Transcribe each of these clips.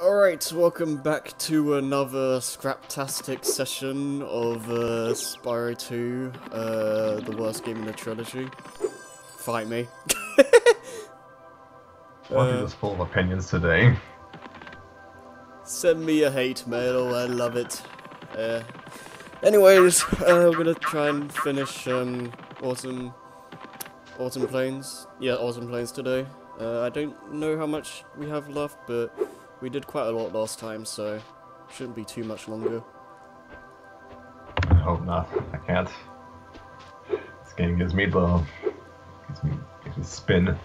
Alright, welcome back to another scraptastic session of uh, Spyro 2, uh, the worst game in the trilogy. Fight me. Lucky Uh, is full of opinions today. Send me a hate mail, I love it. Uh, anyways, uh, we're gonna try and finish um, Autumn, Autumn Plains. Yeah, Autumn Plains today. Uh, I don't know how much we have left, but we did quite a lot last time, so shouldn't be too much longer. I hope not. I can't. This game gives me the gives me gives me spin.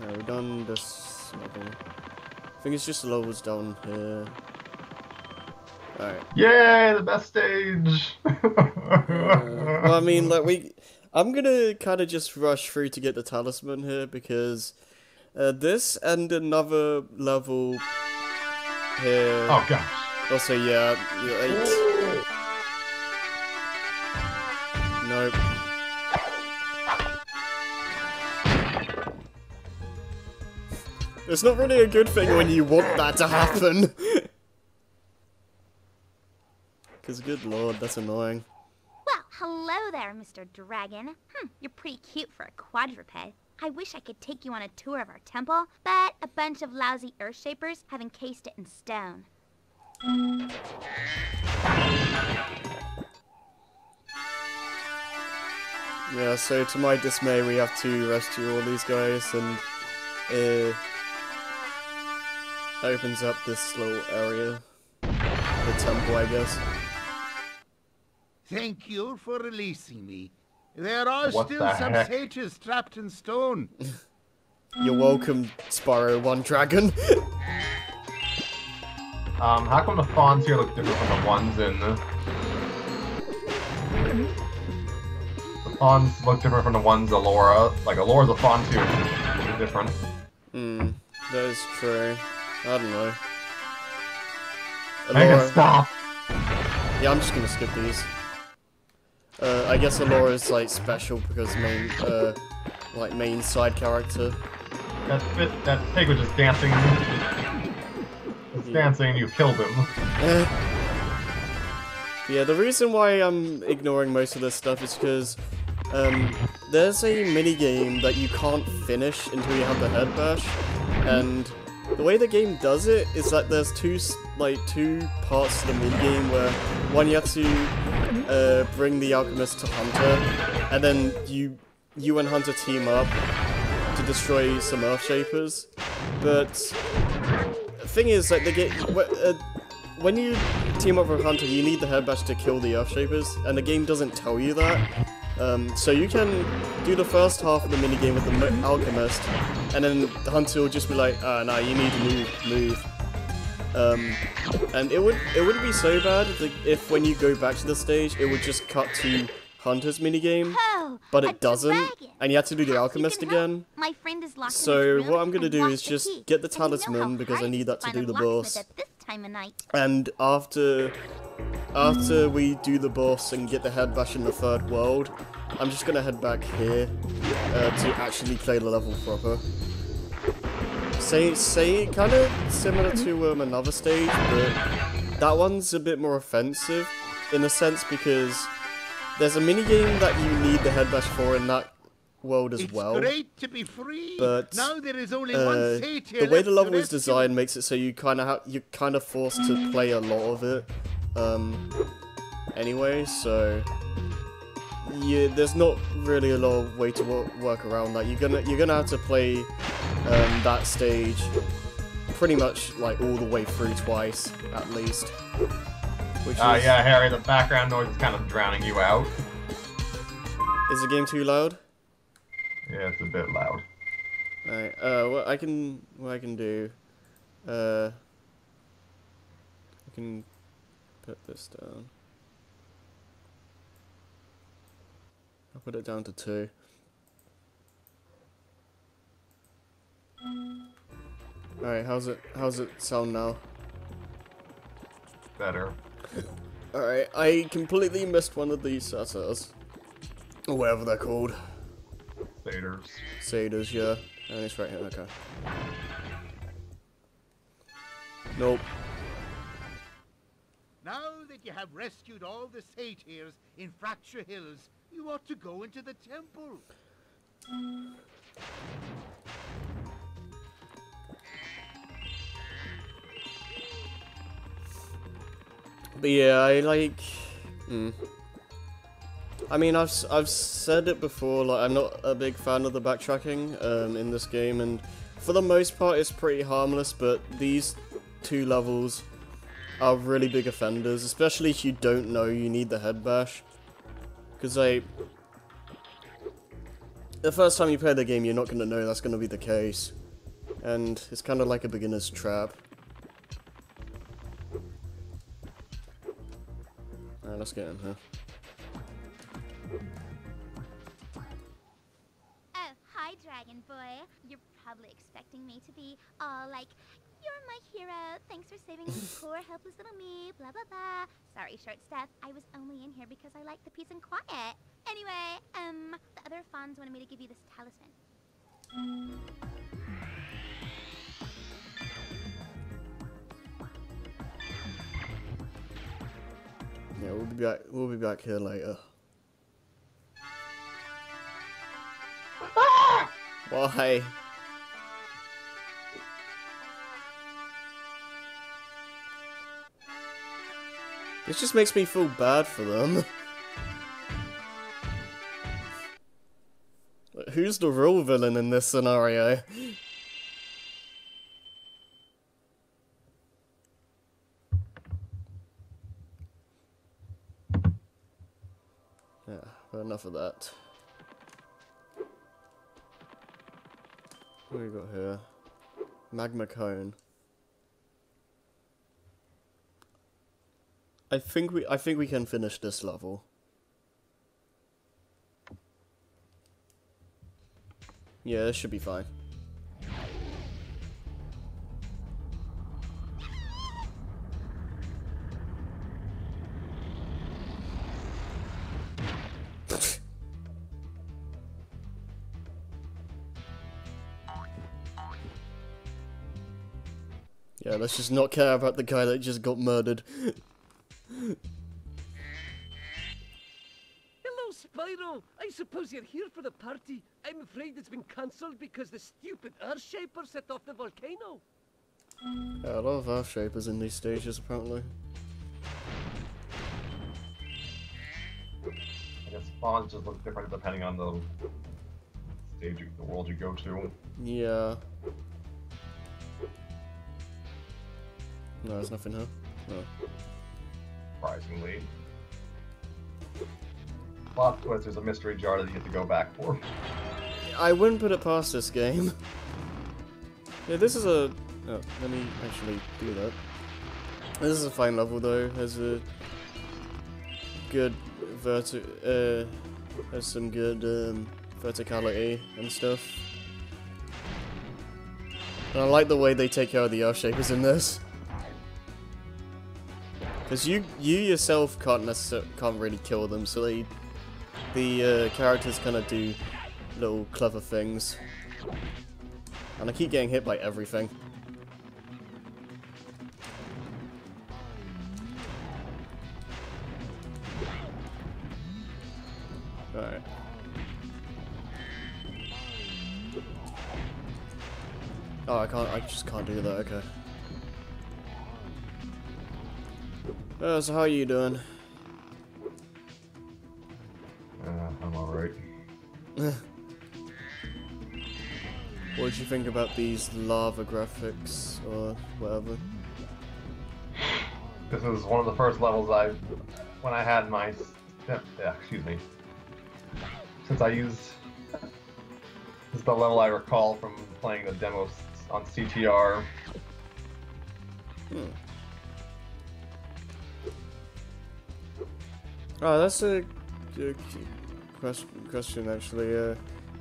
Alright, we've done this level. I think it's just the levels down here. Alright. Yay, the best stage! Uh, well, I mean, like, we... I'm gonna kind of just rush through to get the talisman here, because uh, this and another level here... oh gosh. Also, yeah, yeah eight. Nope. It's not really a good thing when you want that to happen. Because, good lord, that's annoying. There, Mr. Dragon. Hmm, you're pretty cute for a quadruped. I wish I could take you on a tour of our temple, but a bunch of lousy Earthshapers have encased it in stone. Yeah, so to my dismay, we have to rescue all these guys, and it opens up this little area. The temple, I guess. Thank you for releasing me. There are What still the some heck? sages trapped in stone. You're welcome, Spyro One Dragon. Um, how come the fawns here look different from the ones in the... The fawns look different from the ones Elora. Like Elora's a fawn too. They're different. Hmm, that is true. I don't know. Make it stop! yeah, I'm just gonna skip these. Uh, I guess Elora's like special because main, uh, like main side character. That that pig was just dancing. It's dancing and you killed him. Yeah, the reason why I'm ignoring most of this stuff is because um, there's a mini game that you can't finish until you have the head bash, and the way the game does it is that there's two like two parts to the mini game where one you have to uh, bring the alchemist to Hunter, and then you you and Hunter team up to destroy some Earth Shapers, but the thing is, like, they get uh, when you team up with Hunter, you need the head bash to kill the Earth Shapers, and the game doesn't tell you that. Um, so you can do the first half of the minigame with the Alchemist, and then the Hunter will just be like, ah, nah, you need to move, move. Um, and it would it wouldn't be so bad if, if when you go back to the stage, it would just cut to Hunter's minigame, Oh, but it doesn't, and you have to do the Alchemist again. My friend is locked So what I'm gonna do is just get the And you know talisman because I need that to do the boss. this time of night. And after after we do the boss and get the head bash in the third world, I'm just gonna head back here uh, to actually play the level proper. Say say kind of similar to um, another stage, but that one's a bit more offensive in a sense because there's a mini game that you need the head bash for in that world as It's well. great to be free. but, now there is only Uh, one the way the level is designed makes it so you kind of have you're kind of forced to play a lot of it. Um, anyway, so yeah, there's not really a lot of way to wo- work around that. You're gonna you're gonna have to play um, that stage pretty much like all the way through twice at least. Which Ah, is, yeah, Harry, the background noise is kind of drowning you out. is the game too loud? Yeah, it's a bit loud. Alright, uh, what I can, what I can do, uh, I can put this down. Put it down to two. Alright, how's it how's it sound now? Better. Alright, I completely missed one of these setters. Or whatever they're called. They Raiders. Satyrs, yeah. Oh, and it's right here, okay. Nope. Now that you have rescued all the satyrs in Fracture Hills, you ought to go into the temple. But yeah, I like. Mm. I mean, I've I've said it before. Like, I'm not a big fan of the backtracking um, in this game, and for the most part, it's pretty harmless. But these two levels are really big offenders, especially if you don't know you need the head bash. Because like, the first time you play the game, you're not gonna know that's gonna be the case, and it's kind of like a beginner's trap. Alright, let's get in here. Oh, hi, Dragon Boy. You're probably expecting me to be all like, you're my hero. Thanks for saving poor, helpless little me. Blah, blah, blah. Sorry, short stuff. I was only in here because I like the peace and quiet. Anyway, um, the other fawns wanted me to give you this talisman. Yeah, we'll be back. We'll be back here later. Why? This just makes me feel bad for them. Who's the real villain in this scenario? Yeah, enough of that. What do we got here? Magma cone. I think we I think we can finish this level. Yeah, this should be fine. Yeah, let's just not care about the guy that just got murdered. suppose you're here for the party. I'm afraid it's been cancelled because the stupid Earthshaper set off the volcano. Yeah, a lot of Earth Shapers in these stages, apparently. I guess fawns just look different depending on the stage, the world you go to. Yeah. No, there's nothing here. No. Surprisingly. Plot twist: There's a mystery jar that you get to go back for. I wouldn't put it past this game. yeah, this is a... Oh, let me actually do that. This is a fine level, though. Has a good verti... Uh, has some good um, verticality and stuff. And I like the way they take care of the Earthshapers in this. Because you you yourself can't necessarily can't really kill them, so they the uh, characters kind of do little clever things. And I keep getting hit by everything. Alright. Oh, I can't, I just can't do that, okay. Uh, so how are you doing? Think about these lava graphics or whatever? This was one of the first levels I, when I had my, step, yeah, excuse me. Since I used, this is the level I recall from playing the demos on CTR. Hmm. Oh, that's a question, question actually. Uh,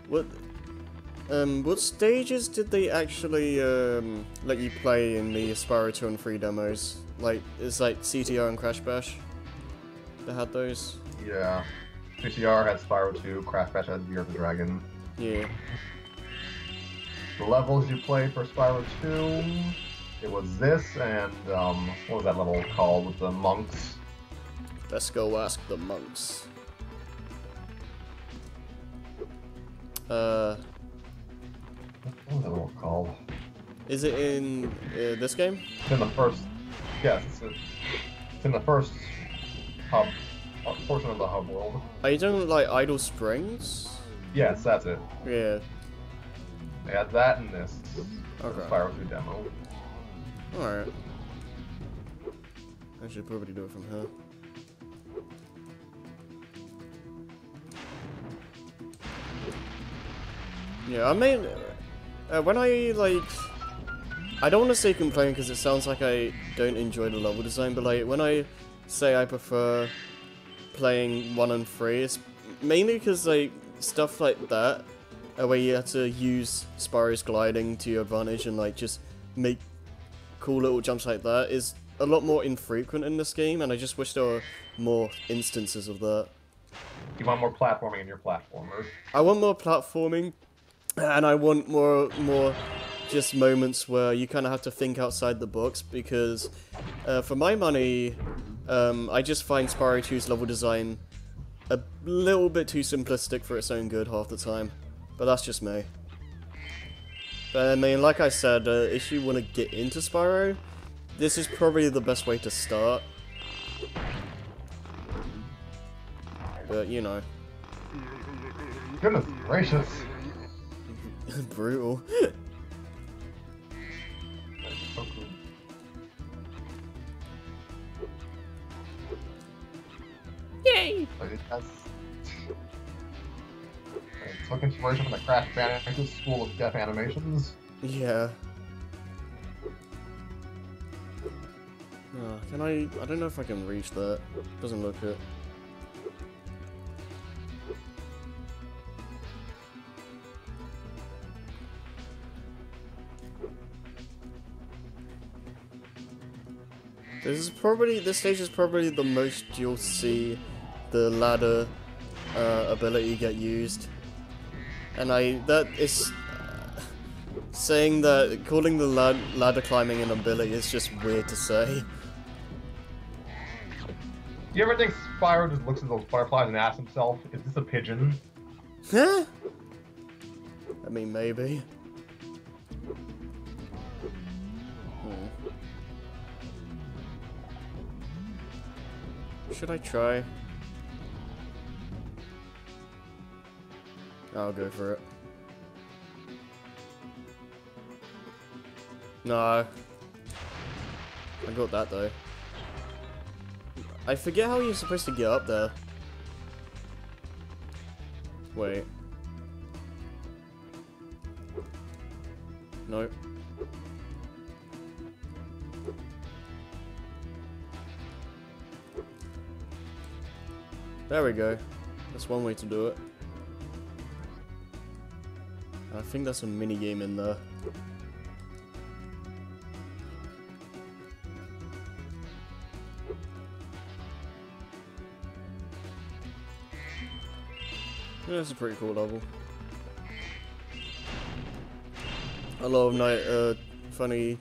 what, um, what stages did they actually um, let you play in the Spyro 2 and 3 demos? Like, it's like CTR and Crash Bash. They had those. Yeah. CTR had Spyro 2, Crash Bash had Year of the Dragon. Yeah. The levels you play for Spyro 2, it was this and um, what was that level called with the monks? Let's go ask the monks. Uh, What was that level called? is it in uh, this game? It's in the first. Yes, it's, in- it's in the first hub uh, portion of the hub world. Are you doing like Idle Springs? Yes, that's it. Yeah. They had that in this Okay. Spyro 2 demo. Alright. I should probably do it from here. Yeah, I mean, uh, when I, like, I don't want to say complain because it sounds like I don't enjoy the level design, but, like, when I say I prefer playing 1 and 3, it's mainly because, like, stuff like that, uh, where you have to use Spyro's gliding to your advantage and, like, just make cool little jumps like that is a lot more infrequent in this game, and I just wish there were more instances of that. You want more platforming in your platformers. I want more platforming, and I want more more just moments where you kind of have to think outside the box because, uh, for my money, um, I just find Spyro 2's level design a little bit too simplistic for its own good half the time. But that's just me. But I mean, like I said, uh, if you want to get into Spyro, this is probably the best way to start. But, you know, Goodness gracious. brutal. Yay! Like, it took inspiration from the Crash Bandicoot School of Death Animations. Yeah. Oh, can I? I don't know if I can reach that. Doesn't look it. This is probably this stage is probably the most you'll see the ladder uh, ability get used, and I that is saying that calling the lad ladder climbing an ability is just weird to say. Do you ever think Spyro just looks at those butterflies and asks himself, is this a pigeon? Huh? I mean, maybe. Should I try? I'll go for it. No. I got that though. I forget how you're supposed to get up there. Wait. Nope. There we go. That's one way to do it. I think there's a mini game in there. Yeah, it's a pretty cool level. A lot of night, uh, funny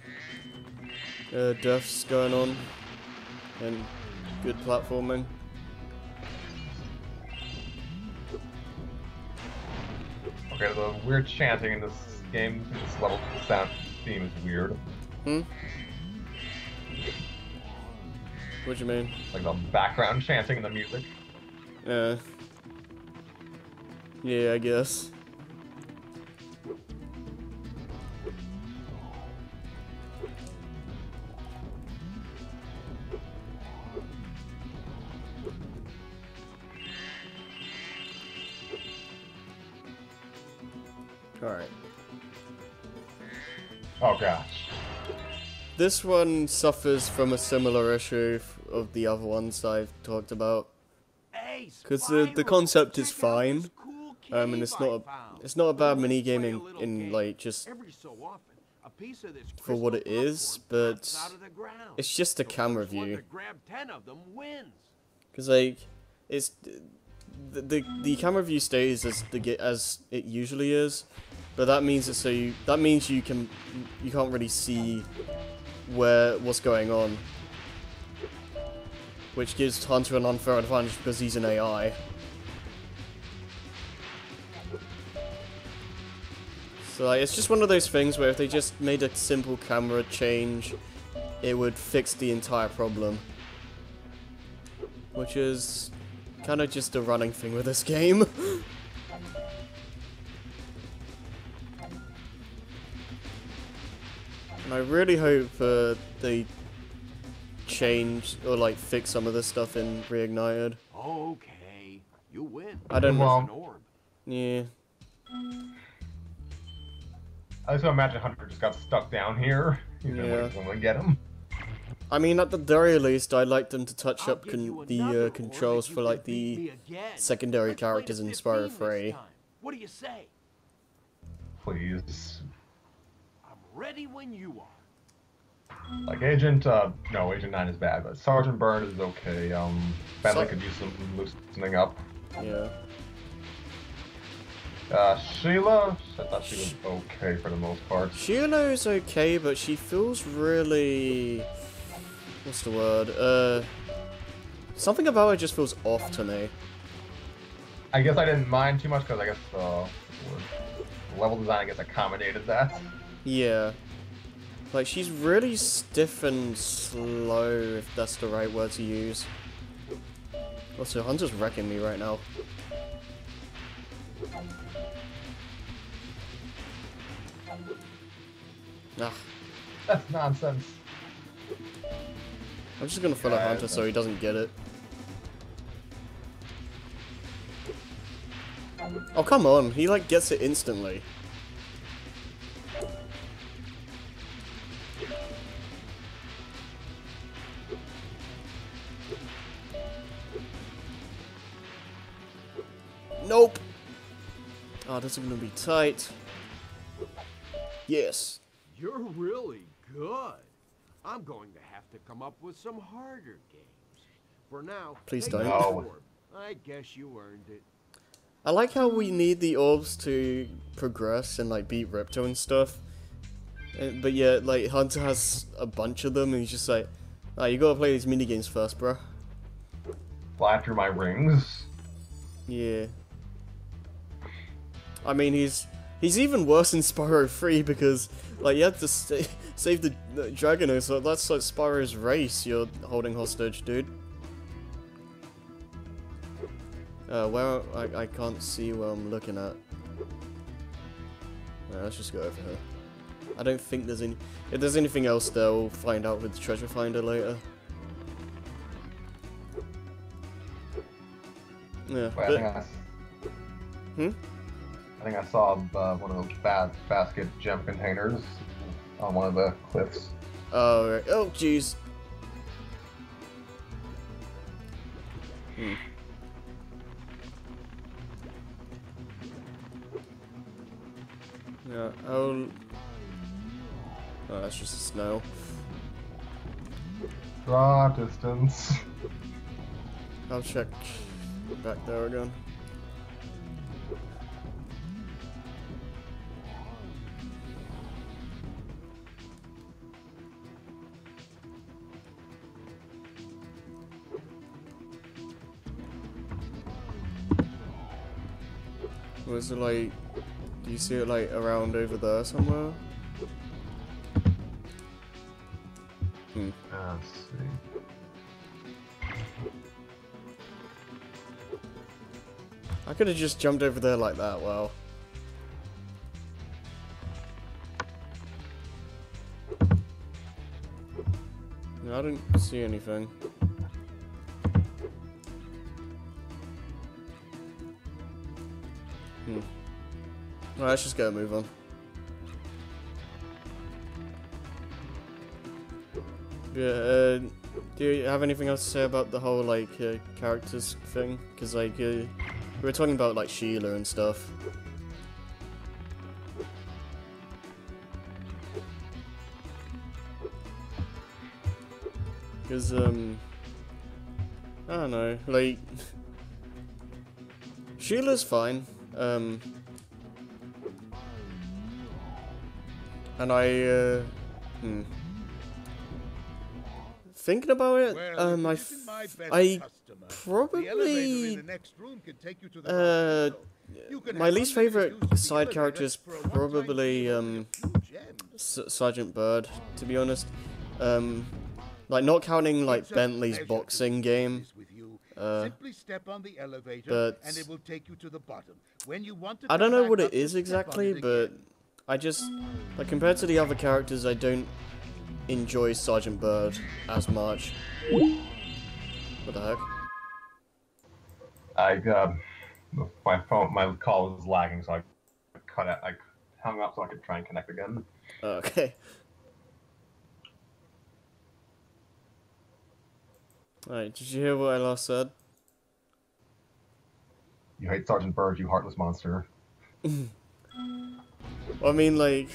uh, deaths going on, and good platforming. Okay, the weird chanting in this game, this level, the sound theme is weird. Hmm? What do you mean? Like the background chanting in the music. Uh. Yeah, I guess. This one suffers from a similar issue of the other ones I've talked about. Because the- the concept is fine, Um, and it's not a, it's not a bad mini a gaming in like just Every so often, a piece of this for what it is, but pops out of the ground. it's just a camera view. to grab 10 of them wins. Because, like, it's. the, the the camera view stays as the as it usually is, but that means that so you that means you can you can't really see where what's going on, which gives Hunter an unfair advantage because he's an AI. So like, it's just one of those things where if they just made a simple camera change, it would fix the entire problem. Which is kind of just a running thing with this game. And I really hope uh, they change or like fix some of this stuff in Reignited. Okay, you win. I don't Well- An orb. Yeah. I just imagine Hunter just got stuck down here. He's Yeah. waiting for someone to get him. I mean, at the very least, I'd like them to touch I'll up con- the uh, controls for like the secondary Let's play to characters in 15 Spyro this 3. What do you say? Please. I'm ready when you are. Like Agent, uh, no, Agent 9 is bad, but Sergeant Byrd is okay. Um, Bentley So- could use some loosening up. Yeah. Uh, Sheila, I thought she was okay for the most part. Sheila's okay, but she feels really. What's the word? Uh. Something about her just feels off to me. I guess I didn't mind too much because I guess uh, the level design I guess accommodated that. Yeah. Like, she's really stiff and slow, if that's the right word to use. Also, Hunter's wrecking me right now. Ah, That's nonsense. I'm just gonna follow Yeah, Hunter so he doesn't get it. Oh, come on. He, like, gets it instantly. Oh, this is gonna be tight. Yes. You're really good. I'm going to have to come up with some harder games. For now, Please don't. No. I guess you earned it. I like how we need the orbs to progress and like beat Ripto and stuff. And, but yeah, like Hunter has a bunch of them and he's just like, ah, you gotta play these minigames first, bro. Fly through my rings. Yeah. I mean, he's he's even worse in Spyro 3 because like you have to sa- save the, the Dragono, so that's like Spyro's race you're holding hostage, dude. Uh, where I, I can't see where I'm looking at. Alright, let's just go over here. I don't think there's any. If there's anything else there, we'll find out with the treasure finder later. Yeah, Wait, but- think I, s- Hmm? I think I saw uh, one of those bas- basket gem containers on one of the cliffs. Oh, right. oh, jeez. Hmm. Yeah, I'll... Oh, that's just a snow. Draw distance. I'll check back there again. Was it like... Do you see it like around over there somewhere? Hmm. Uh. I could have just jumped over there like that, wow. No, I didn't see anything. Let's just go move on. Yeah, uh, do you have anything else to say about the whole, like, uh, characters thing? Because, like, uh, we were talking about, like, Sheila and stuff. Because, um, I don't know, like, Sheila's fine. Um, and I, uh, hmm. Thinking about it, Well, um, I, I customer, the elevator in probably, the next room can take you to the uh, hotel. You can my least favorite use of the side character is for a one-time probably, um, a few gems. S- Sergeant Byrd, to be honest. Um, like not counting like Bentley's boxing game. business with you. Uh, Simply step on the elevator but- and it will take you to the bottom. When you want to I don't know what it is exactly, but. I just like compared to the other characters, I don't enjoy Sergeant Byrd as much. What the heck? I uh, my phone, my call was lagging, so I cut it. I hung up so I could try and connect again. Okay. Alright, did you hear what I last said? You hate Sergeant Byrd, you heartless monster. I mean, like,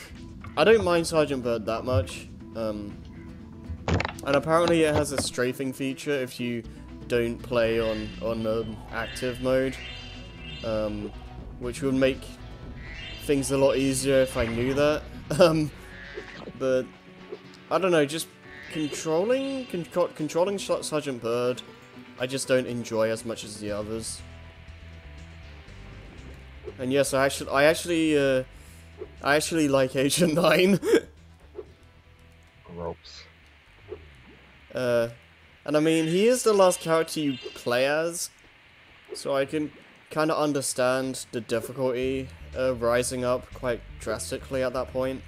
I don't mind Sergeant Byrd that much. Um, and apparently it has a strafing feature if you don't play on on um, active mode, um, which would make things a lot easier if I knew that. Um, but I don't know, just controlling con- controlling Sergeant Byrd, I just don't enjoy as much as the others. And yes, I actually, I actually, uh, I actually like Agent Nine. Gropes. uh, and I mean, he is the last character you play as, so I can kind of understand the difficulty uh, rising up quite drastically at that point.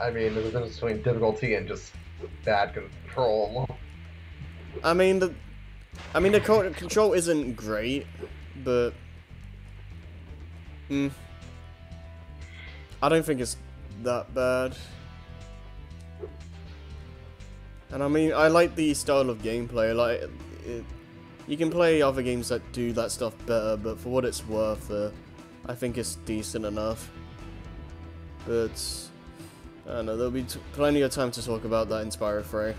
I mean, there's a difference between difficulty and just bad control. I mean, the, I mean the co- control isn't great, but, mm, I don't think it's that bad. And I mean, I like the style of gameplay. Like, it, you can play other games that do that stuff better, but for what it's worth, uh, I think it's decent enough. But I don't know. There'll be t- plenty of time to talk about that in Spyro 3.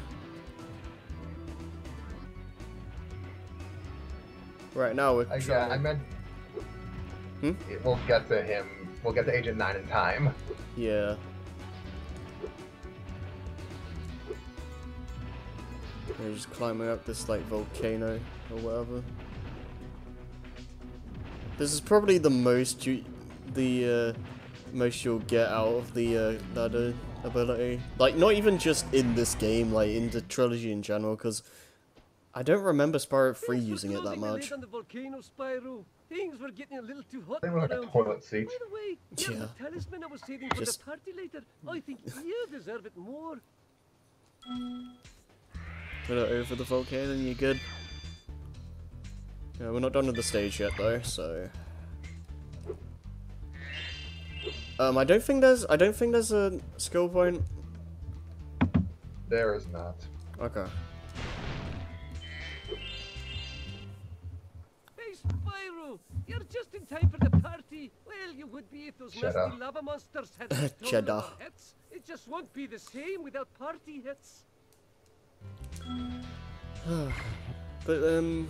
Right now, we're trying- I meant. Hmm? We'll get to him. We'll get to Agent 9 in time. Yeah. We're just climbing up this like volcano or whatever. This is probably the most you, the uh, most you'll get out of the uh, ladder ability. Like not even just in this game, like in the trilogy in general, because I don't remember Spyro 3 for using it that closing the lid much. On the volcano, Spyro. Things were getting a little too hot They were like a around toilet seat. By the way, here's Yeah. the talisman I was saving for Just- the party later. I think you deserve it more. Put it over the volcano and you're good. Yeah, we're not done with the stage yet though, so. Um, I don't think there's I don't think there's a skill point. There is not. Okay. You're just in time for the party. Well, you would be if those Cheddar. nasty lava monsters had stolen Cheddar. our hits. It just won't be the same without party hits. But um,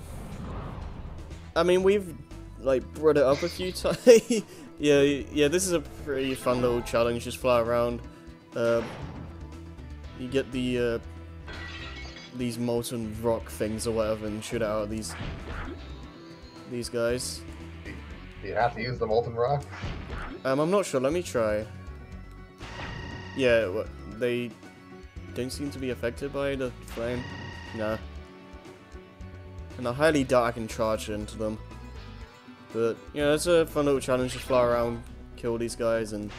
I mean we've like brought it up a few times. yeah, yeah. This is a pretty fun little challenge. Just fly around. Uh, you get the uh, these molten rock things or whatever and shoot out at these these guys. Do you have to use the molten rock? Um, I'm not sure. Let me try. Yeah, they don't seem to be affected by the flame. Nah. And I highly doubt I can charge into them. But, yeah, it's a fun little challenge to fly around, kill these guys, and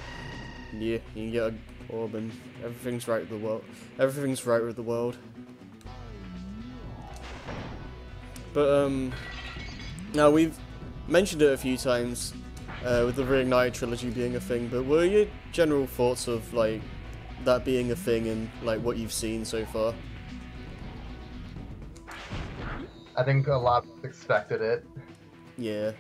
yeah, you can get a orb and everything's right with the world. Everything's right with the world. But, um, now we've mentioned it a few times, uh, with the Reignited trilogy being a thing, but are your general thoughts of, like, that being a thing and, like, what you've seen so far? I think a lot expected it. Yeah.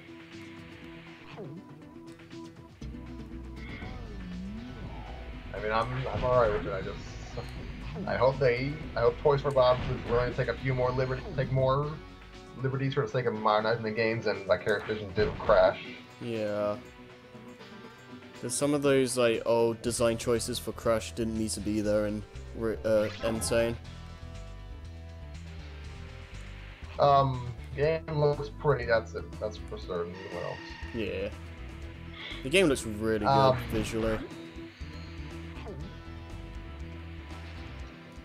I mean, I'm I'm alright with it. I just I hope they I hope Toys for Bob is willing to take a few more liberties, take more liberties for the sake of modernizing the games, and Vicarious Vision did crash. Yeah. Because some of those like old design choices for Crash didn't need to be there in Re- uh, Insane. Um, game looks pretty. That's it. That's for certain. What else? Yeah. The game looks really good Um, visually.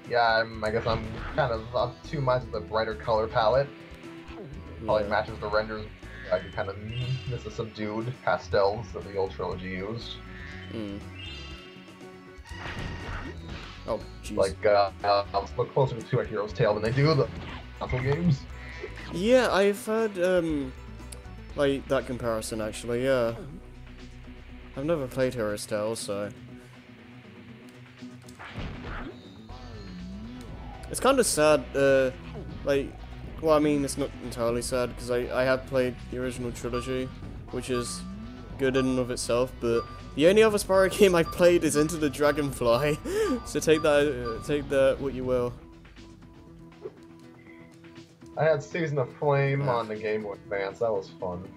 Yeah, I'm, I guess I'm kind of of two minds with the brighter color palette. Probably matches the renders. I could kind of miss the subdued pastels that the old trilogy used. Mm. Oh, jeez. Like, uh, look closer to a Hero's Tail than they do the console games. Yeah, I've heard um like that comparison actually, yeah. I've never played Hero's Tail, so it's kind of sad. Uh, like, well, I mean, it's not entirely sad because I I have played the original trilogy, which is good in and of itself, but. The only other Spyro game I've played is Enter the Dragonfly, so take that, uh, take that what you will. I had Season of Flame Yeah. on the Game Boy Advance. That was fun.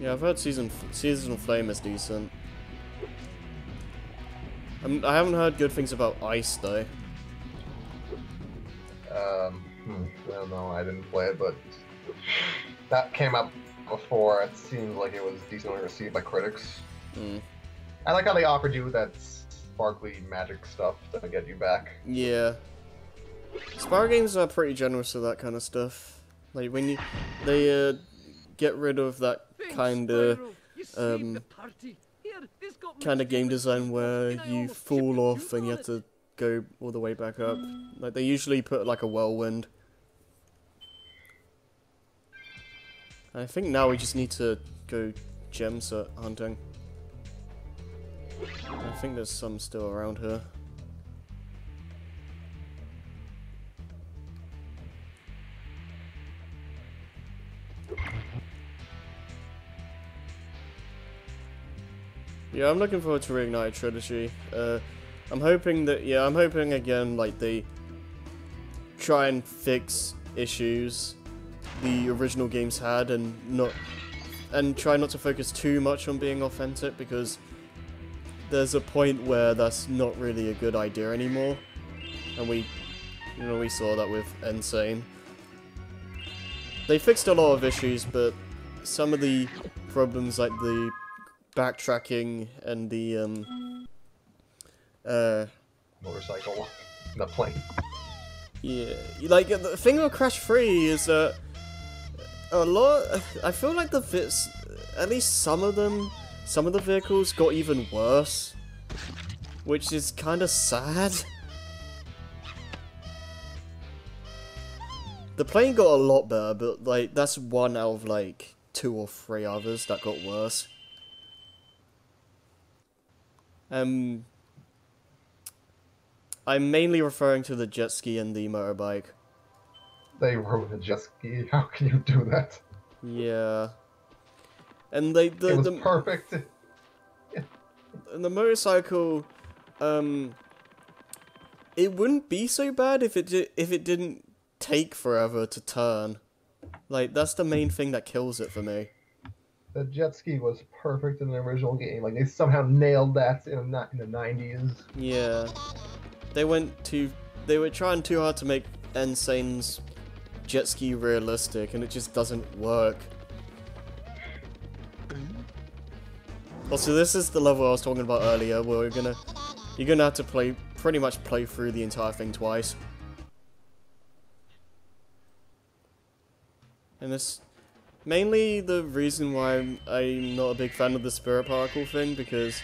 Yeah, I've heard season season of Flame is decent. I'm, I haven't heard good things about Ice though. Don't know. I didn't play it, but that came up before. It seemed like it was decently received by critics. Mm. I like how they offered you that sparkly magic stuff to get you back. Yeah. Spyro games are pretty generous with that kind of stuff. Like when you they uh, get rid of that kind of Spyro. You saved um, the party. Here, this got kind of game design where you fall off and you have to go all the way back up. Like they usually put like a whirlwind. I think now we just need to go gem set hunting. I think there's some still around here. Yeah, I'm looking forward to Reignite Trilogy. Uh, I'm hoping that, yeah, I'm hoping again, like, they try and fix issues the original games had and not, and try not to focus too much on being authentic because there's a point where that's not really a good idea anymore. And we, you know, we saw that with Insane. They fixed a lot of issues, but some of the problems like the backtracking and the um uh Motorcycle, the plane. yeah like the thing with Crash 3 is that a lot I feel like the fits at least some of them some of the vehicles got even worse which is kind of sad the plane got a lot better but like that's one out of like two or three others that got worse um, I'm mainly referring to the jet ski and the motorbike. They rode a jet ski. How can you do that? Yeah, and they the it was the, perfect. and the motorcycle, um, it wouldn't be so bad if it di- if it didn't take forever to turn. Like that's the main thing that kills it for me. The jet ski was perfect in the original game. Like they somehow nailed that in the in the nineties. Yeah, they went too. They were trying too hard to make Insane's jet ski realistic, and it just doesn't work. Also, this is the level I was talking about earlier, where we're gonna, you're gonna have to play, pretty much play through the entire thing twice. And this, mainly the reason why I'm, I'm not a big fan of the spirit particle thing, because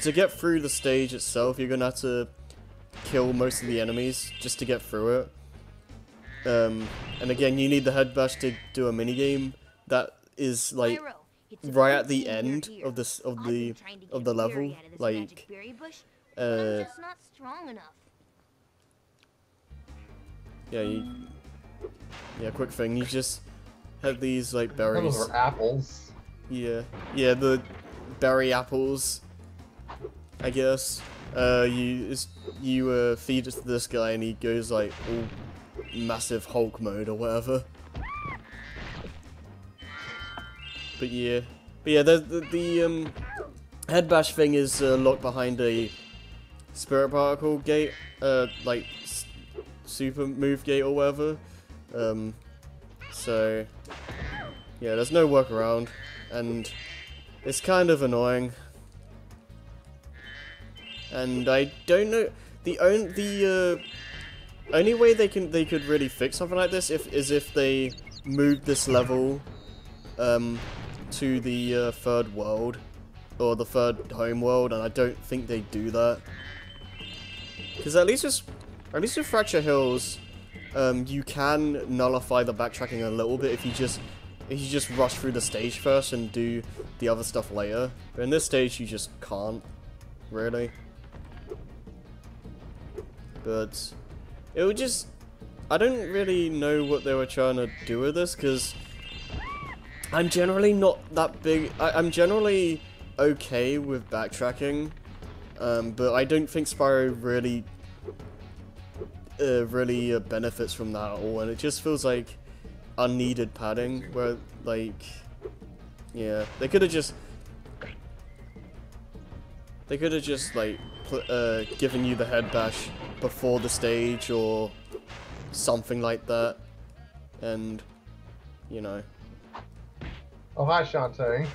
to get through the stage itself, you're gonna have to kill most of the enemies just to get through it. Um, and again, you need the head bash to do a minigame that is like Spyro, right at the end here. of this of the been trying to of the level, out of this like magic berry bush, but I'm uh just not strong enough. yeah you yeah quick thing you just have these like berries. Those berries were apples. yeah yeah the berry apples I guess uh you is you uh feed it to this guy and he goes like all massive Hulk mode or whatever. But yeah, but yeah, the the, the um, head bash thing is uh, locked behind a spirit particle gate, uh, like super move gate or whatever. Um, so yeah, there's no workaround, and it's kind of annoying. And I don't know the only the uh, only way they can they could really fix something like this if is if they moved this level um, to the uh, third world or the third home world, and I don't think they do that. Because at least with at least with Fracture Hills, um, you can nullify the backtracking a little bit if you just if you just rush through the stage first and do the other stuff later. But in this stage, you just can't really. But it would just I don't really know what they were trying to do with this because I'm generally not that big. I, I'm generally okay with backtracking, um, but I don't think Spyro really, uh, really uh, benefits from that at all, and it just feels like unneeded padding. Where like, yeah, they could have just, they could have just like, uh, given you the head bash before the stage or something like that, and you know. Oh, hi, Shantae.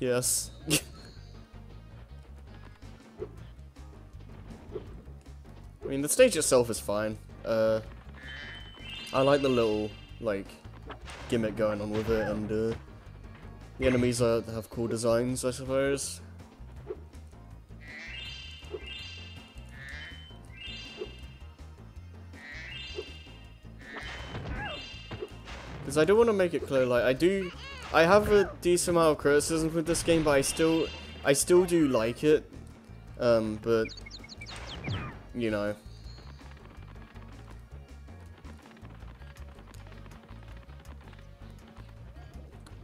Yes. I mean, the stage itself is fine. Uh, I like the little, like, gimmick going on with it, and uh, the enemies are, have cool designs, I suppose. Because I do want to make it clear, like, I do, I have a decent amount of criticism with this game, but I still, I still do like it. Um, but, you know.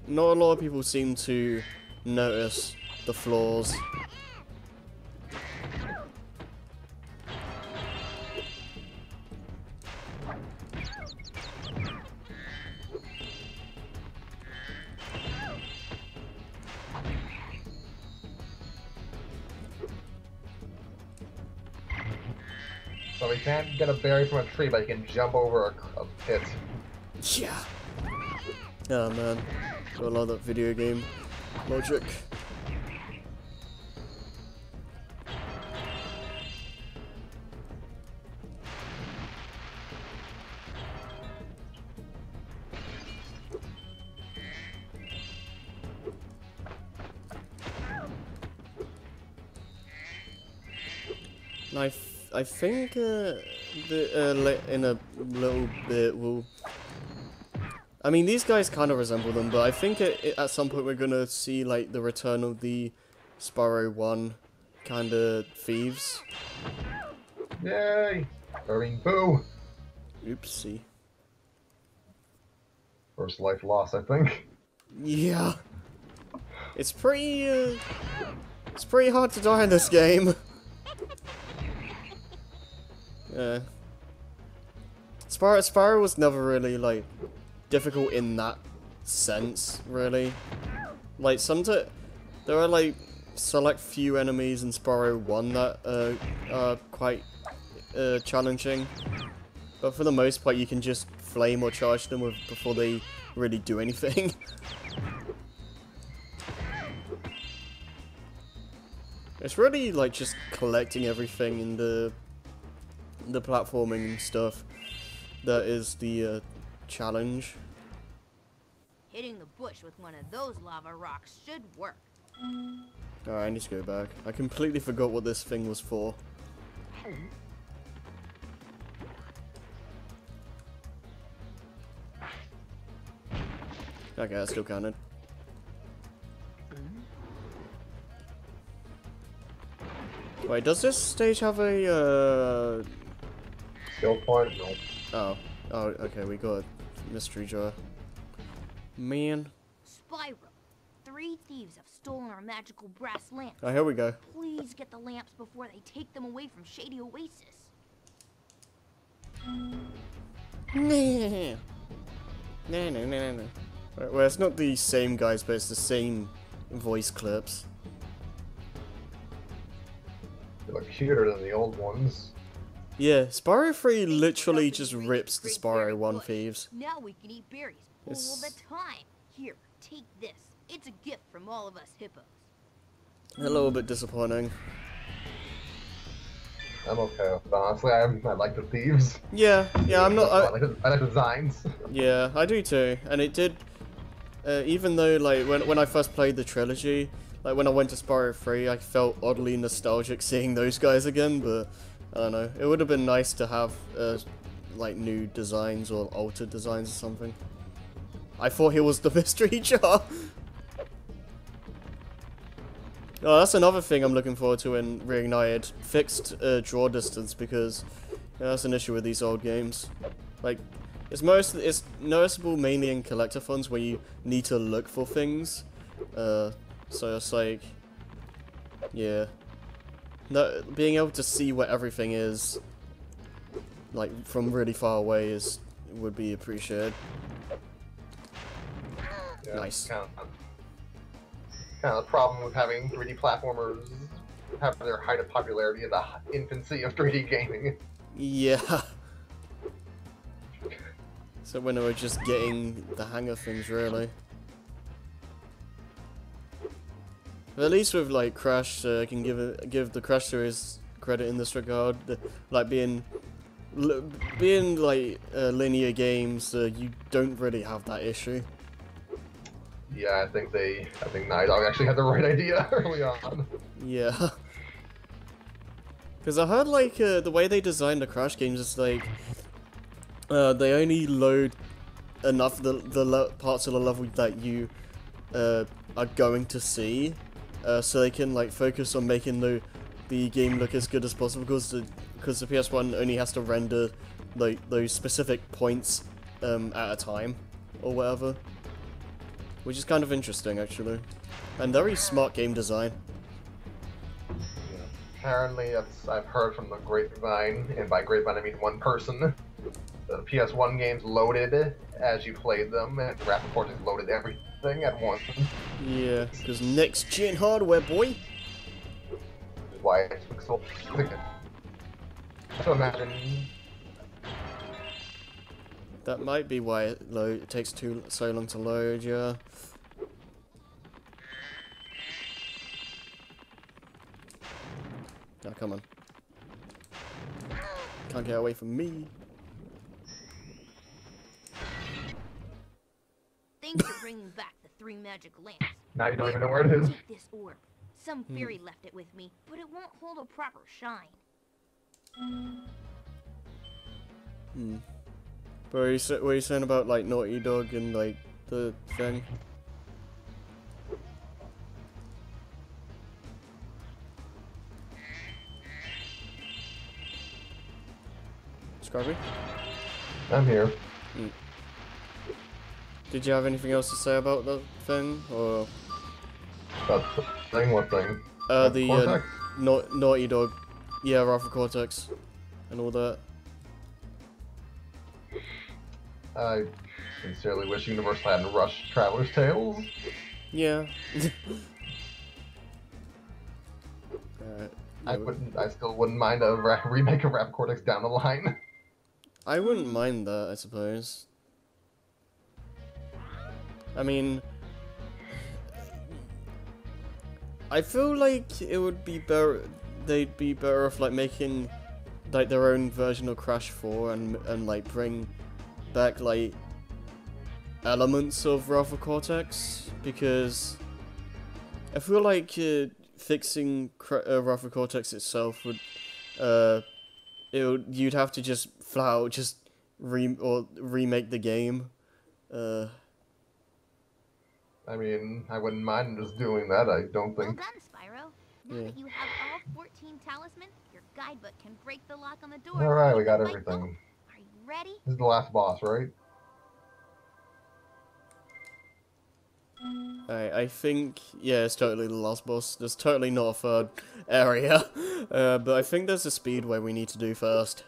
Not a lot of people seem to notice the flaws. So he can't get a berry from a tree, but he can jump over a, a pit. Yeah. Oh man, I love that video game logic. I, think uh, the, uh, in a little bit we'll I mean, these guys kind of resemble them, but I think it, it, at some point we're gonna see like the return of the Spyro One kind of thieves. Yay! Irving Boo! Oopsie. First life loss, I think. Yeah. It's pretty. Uh, it's pretty hard to die in this game. Yeah. Spyro, Spyro was never really like difficult in that sense, really. Like sometimes there are like select few enemies in Spyro One that uh, are quite uh, challenging, but for the most part you can just flame or charge them with before they really do anything. It's really like just collecting everything in the the platforming and stuff that is the uh, challenge. Hitting the bush with one of those lava rocks should work. Alright, I need to go back. I completely forgot what this thing was for. Okay, that still counted. Wait, does this stage have a, uh... Skill point? Nope. Oh. Oh, okay, we got a mystery jar. Man. Spyro, three thieves have stolen our magical brass lamps. Oh, here we go. Please get the lamps before they take them away from Shady Oasis. No, no, no, no, no. Right, Well, it's not the same guys, but it's the same voice clips. They look cuter than the old ones. Yeah, Spyro 3 literally just rips the Great Spyro 1 thieves. Now we can eat berries all It's- the time. Here, take this. It's a gift from all of us hippos. A little bit disappointing. I'm okay with it, honestly. I, I like the thieves. Yeah, yeah, I'm not. I, I, like the, I like the designs. yeah, I do too. And it did. Uh, even though, like, when when I first played the trilogy, like when I went to Spyro 3, I felt oddly nostalgic seeing those guys again. But I don't know. It would have been nice to have, uh, like, new designs or altered designs or something. I thought he was the mystery jar. Oh, that's another thing I'm looking forward to in Reignited. Fixed uh, draw distance because that's an issue with these old games. Like, it's most it's noticeable mainly in collectathons where you need to look for things. Uh, so it's like, yeah, no, being able to see where everything is, like from really far away, is would be appreciated. Yeah, Nice. Kind of, kind of the problem with having 3D platformers have their height of popularity in the infancy of 3D gaming. Yeah. So when we're just getting the hang of things, really. At least with like Crash, uh, I can give it, give the Crash series credit in this regard. The, like being being like uh, linear games, uh, you don't really have that issue. Yeah, I think they, I think Naughty Dog actually had the right idea early on. Yeah. Because I heard like uh, the way they designed the Crash games is like uh, they only load enough the the parts of the level that you uh, are going to see, uh, so they can like focus on making the the game look as good as possible. Because the because the PS1 only has to render like those specific points um, at a time or whatever, which is kind of interesting actually, and very smart game design. Apparently, that's, I've heard from the grapevine, and by grapevine I mean one person. The PS1 games loaded as you played them, and Wrath of Cortex loaded everything at once. Yeah, because next gen hardware, boy. Why it's so So imagine That might be why it, it takes too so long to load. Yeah. Now come on. Can't get away from me. Thanks for bringing back the three magic lamps. now you don't even know where it is. Take this orb. Some fairy left it with me, but it won't hold a proper shine. Hmm. But what are you, what are you saying about like Naughty Dog and like the thing? Scrubby? I'm here. Did you have anything else to say about the thing, or That's the thing, what thing? uh, the uh, Na- Naughty Dog? Yeah, Wrath of Cortex, and all that. I sincerely wish Universal hadn't rushed Traveller's Tales. Yeah. Alright. I wouldn't. I still wouldn't mind a remake of Wrath of Cortex down the line. I wouldn't mind that, I suppose. I mean, I feel like it would be better. They'd be better off like making like their own version of Crash 4 and and like bring back like elements of Wrath of Cortex because I feel like uh, fixing Cra- uh, Cortex itself would uh it would, you'd have to just flat out just re or remake the game. Uh, I mean, I wouldn't mind just doing that. I don't think. Well think. done, Spyro. Now Yeah. that you have all 14 talismans, your guidebook can break the lock on the door. All right, we got everything. both. Are you ready? This is the last boss, right? I I think yeah, it's totally the last boss. There's totally not a third area, uh, but I think there's a speedway we need to do first.